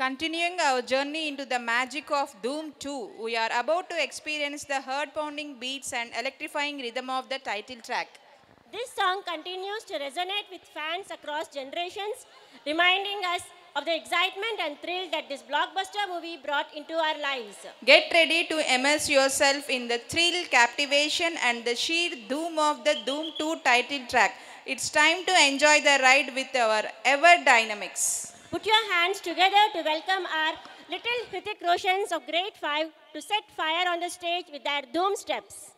Continuing our journey into the magic of Dhoom 2, we are about to experience the heart pounding beats and electrifying rhythm of the title track. This song continues to resonate with fans across generations, reminding us of the excitement and thrill that this blockbuster movie brought into our lives. Get ready to immerse yourself in the thrill, captivation, and the sheer doom of the Dhoom 2 title track. It's time to enjoy the ride with our ever dynamics. Put your hands together to welcome our little Hrithik Roshans of grade 5 to set fire on the stage with their Dhoom steps.